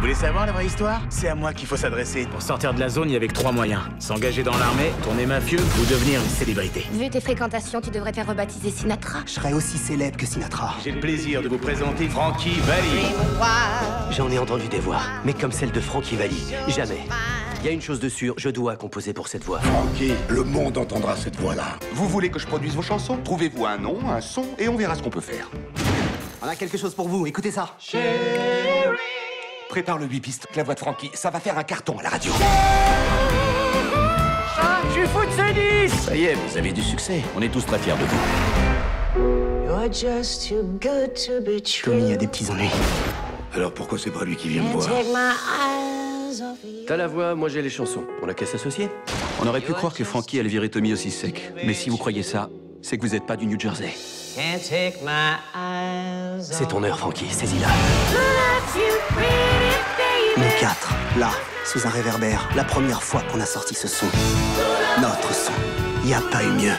comprends la vraie histoire? C'est à moi qu'il faut s'adresser. Pour sortir de la zone, il y avait que trois moyens. S'engager dans l'armée, tourner mafieux ou devenir une célébrité. Vu tes fréquentations, tu devrais faire rebaptiser Sinatra. Je serais aussi célèbre que Sinatra. J'ai le plaisir de vous présenter Frankie Valli. J'en ai entendu des voix, mais comme celle de Frankie Valli, jamais. Il y a une chose de sûre, je dois composer pour cette voix. Frankie, le monde entendra cette voix-là. Vous voulez que je produise vos chansons? Trouvez-vous un nom, un son, et on verra ce qu'on peut faire. On a quelque chose pour vous, écoutez ça. Prépare le 8 pistes, la voix de Frankie, ça va faire un carton à la radio. Ça y est, vous avez du succès. On est tous très fiers de vous. Tommy a des petits ennuis. Alors pourquoi c'est pas lui qui vient me voir T'as la voix, moi j'ai les chansons. On a qu'à s'associer. On aurait pu croire que Frankie allait virer Tommy aussi sec. Mais si vous croyez ça, c'est que vous n'êtes pas du New Jersey. C'est ton heure, Frankie, saisis-la. Nous quatre, là, sous un réverbère, la première fois qu'on a sorti ce son. Notre son. Y a pas eu mieux.